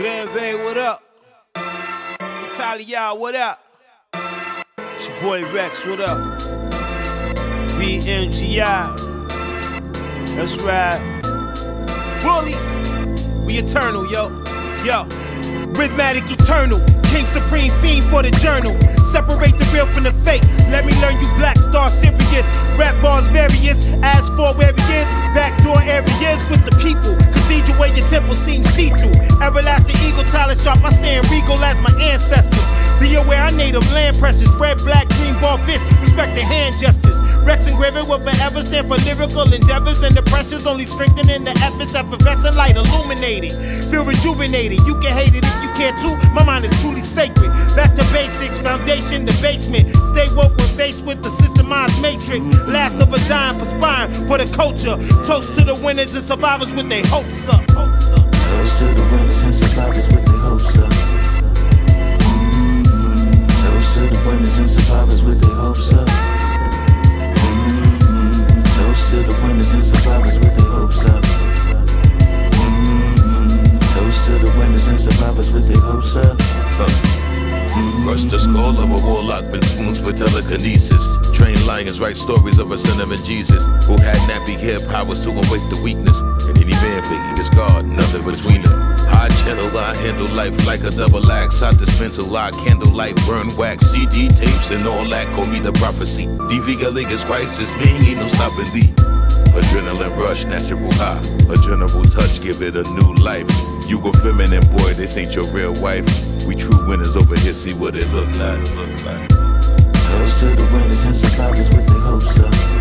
Granville, what up? Italia, what up? It's your boy Reks, what up? BMGI, that's right. Bullies, we eternal, yo, yo. Rhythmatic eternal, King Supreme Fiend for the journal. Separate the real from the fake. Let me learn you black star serious. Rap bars various. As for where he is, backdoor areas with the people. Where your temple seems see through. Everlasting eagle, talent sharp. I stand regal as my ancestors. Be aware our native land precious. Red, black, green ball fist. Respect the hand gestures. Reks engraving will forever stand for lyrical endeavors and the pressures only strengthening the efforts effervescent light illuminating. Feel rejuvenated. You can hate it if you care too. My mind is truly sacred. Back to basics, foundation, the basement. Stay woke when faced with the systemized matrix. Last of a dime for spine for the culture. Toast to the winners and survivors with their. Hopes up. Toast to the winners and survivors with their hopes up. Winners and survivors with their hopes up. Mm-hmm. Toast to the winners and survivors with their hopes up. Crush the skull of a warlock, been spoons with telekinesis. Trained lions write stories of a son of cinnamon Jesus who had nappy hair powers to awake the weakness. And any man think he is God, nothing between them. High channel, I handle life like a double axe. I dispense a lot, candlelight, burn wax, CD tapes, and all that. Call me the prophecy. DV is Khryst is being, ain't no stopping thee. Adrenaline rush, natural high. A general touch, give it a new life. You go feminine, boy, this ain't your real wife. We true winners over here, see what it look like. Toast to the winners and survivors with their hopes up.